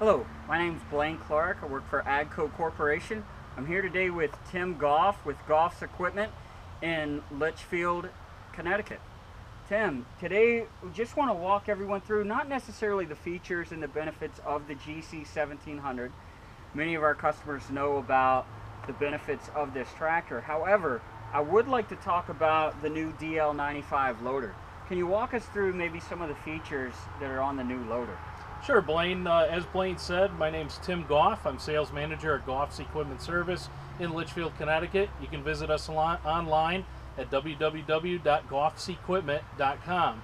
Hello, my name is Blane Clark. I work for AGCO Corporation. I'm here today with Tim Goff with Goff's Equipment in Litchfield, Connecticut. Tim, today we just want to walk everyone through not necessarily the features and the benefits of the GC 1700. Many of our customers know about the benefits of this tractor. However, I would like to talk about the new DL95 loader. Can you walk us through maybe some of the features that are on the new loader? Sure, Blane. Uh, as Blane said, my name's Tim Goff. I'm sales manager at Goff's Equipment Service in Litchfield, Connecticut. You can visit us online at www.goffsequipment.com.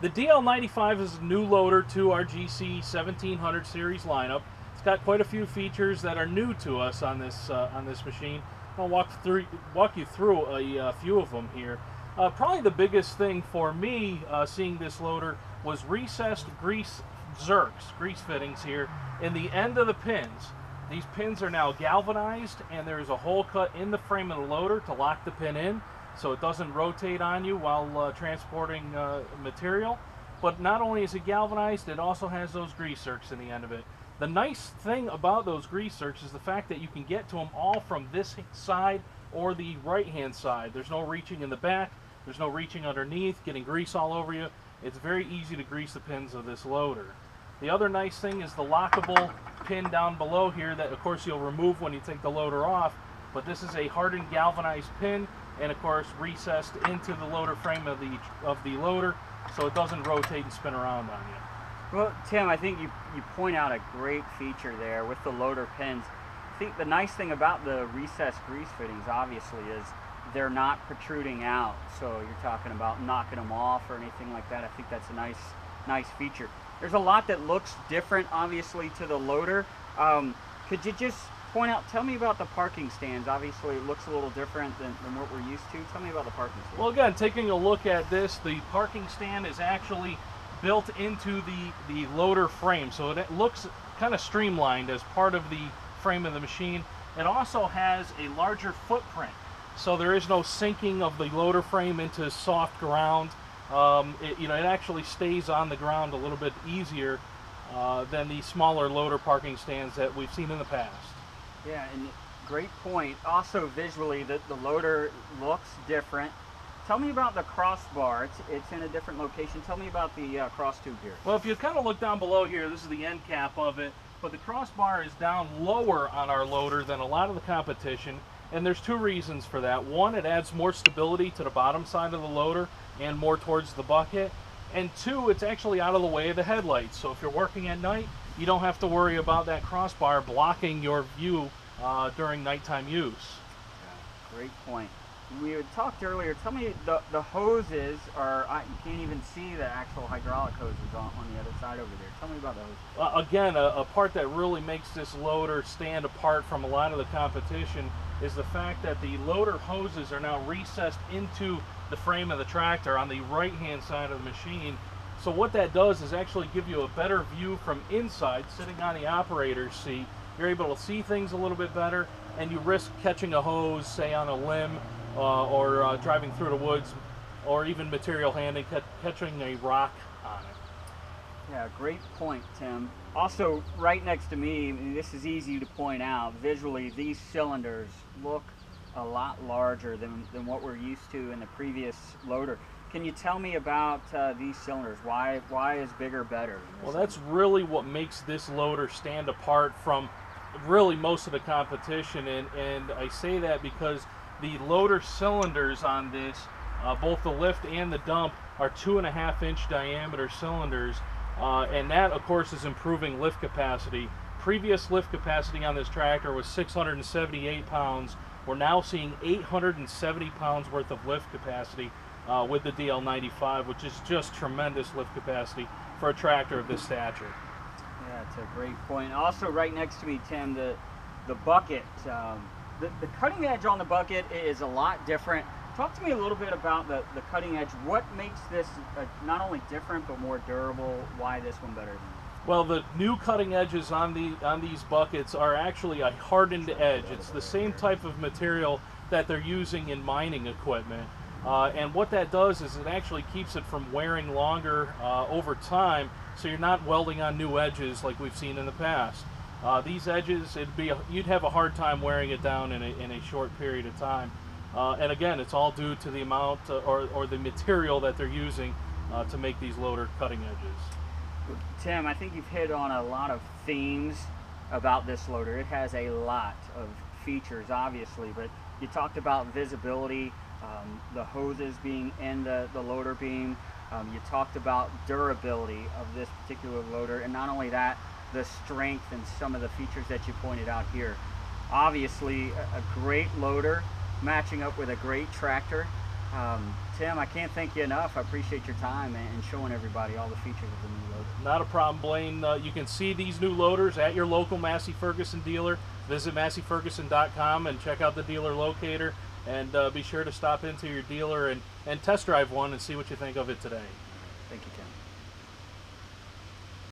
The DL95 is a new loader to our GC 1700 series lineup. It's got quite a few features that are new to us on this uh, on this machine. I'll walk through walk you through a, a few of them here. Uh, probably the biggest thing for me uh, seeing this loader was recessed grease zerks, grease fittings here, in the end of the pins. These pins are now galvanized and there's a hole cut in the frame of the loader to lock the pin in so it doesn't rotate on you while uh, transporting uh, material. But not only is it galvanized, it also has those grease zerks in the end of it. The nice thing about those grease zerks is the fact that you can get to them all from this side or the right hand side. There's no reaching in the back, there's no reaching underneath, getting grease all over you. It's very easy to grease the pins of this loader. The other nice thing is the lockable pin down below here that of course you'll remove when you take the loader off, but this is a hardened galvanized pin and of course recessed into the loader frame of the of the loader so it doesn't rotate and spin around on you. Well, Tim, I think you, you point out a great feature there with the loader pins. I think the nice thing about the recessed grease fittings obviously is they're not protruding out. So you're talking about knocking them off or anything like that. I think that's a nice nice feature. There's a lot that looks different, obviously, to the loader. Um, could you just point out, tell me about the parking stands. Obviously, it looks a little different than, than what we're used to. Tell me about the parking stand. Well, again, taking a look at this, the parking stand is actually built into the, the loader frame. So it looks kind of streamlined as part of the frame of the machine. It also has a larger footprint. So there is no sinking of the loader frame into soft ground um, it, you know, it actually stays on the ground a little bit easier uh, than the smaller loader parking stands that we've seen in the past. Yeah, and great point. Also, visually, the, the loader looks different. Tell me about the crossbar. It's, it's in a different location. Tell me about the uh, cross tube here. Well, if you kind of look down below here, this is the end cap of it, but the crossbar is down lower on our loader than a lot of the competition, and there's two reasons for that. One, it adds more stability to the bottom side of the loader, and more towards the bucket. And two, it's actually out of the way of the headlights. So if you're working at night, you don't have to worry about that crossbar blocking your view uh, during nighttime use. Great point. We had talked earlier. Tell me, the, the hoses are, I, can't even see the actual hydraulic hoses on, on the other side over there. Tell me about those. Uh, again, a, a part that really makes this loader stand apart from a lot of the competition is the fact that the loader hoses are now recessed into the frame of the tractor on the right hand side of the machine. So what that does is actually give you a better view from inside, sitting on the operator's seat. You're able to see things a little bit better and you risk catching a hose, say on a limb, or uh, driving through the woods, or even material handling, catching a rock on it. Yeah, great point, Tim. Also, right next to me, this is easy to point out, visually, these cylinders look a lot larger than, than what we're used to in the previous loader. Can you tell me about uh, these cylinders? Why why is bigger better? Well, that's really what makes this loader stand apart from really most of the competition, and and I say that because the loader cylinders on this, uh, both the lift and the dump, are two and a half inch diameter cylinders, uh, and that of course is improving lift capacity. Previous lift capacity on this tractor was 678 pounds we're now seeing 870 pounds worth of lift capacity uh, with the DL95, which is just tremendous lift capacity for a tractor of this stature. Yeah, it's a great point. Also, right next to me, Tim, the the bucket, um, the, the cutting edge on the bucket is a lot different. Talk to me a little bit about the, the cutting edge. What makes this uh, not only different but more durable? Why this one better than well, the new cutting edges on the on these buckets are actually a hardened edge. It's the same type of material that they're using in mining equipment. Uh, and what that does is it actually keeps it from wearing longer uh, over time so you're not welding on new edges like we've seen in the past. Uh, these edges, it'd be a, you'd have a hard time wearing it down in a, in a short period of time. Uh, and again, it's all due to the amount uh, or, or the material that they're using uh, to make these loader cutting edges. Tim, I think you've hit on a lot of themes about this loader. It has a lot of features, obviously, but you talked about visibility, um, the hoses being in the, the loader beam. Um, you talked about durability of this particular loader, and not only that, the strength and some of the features that you pointed out here. Obviously, a, great loader matching up with a great tractor. Um, Tim, I can't thank you enough. I appreciate your time and, and showing everybody all the features of the new loader. Not a problem, Blane. Uh, you can see these new loaders at your local Massey Ferguson dealer. Visit masseyferguson.com and check out the dealer locator. And uh, be sure to stop into your dealer and, and test drive one and see what you think of it today. Thank you, Tim.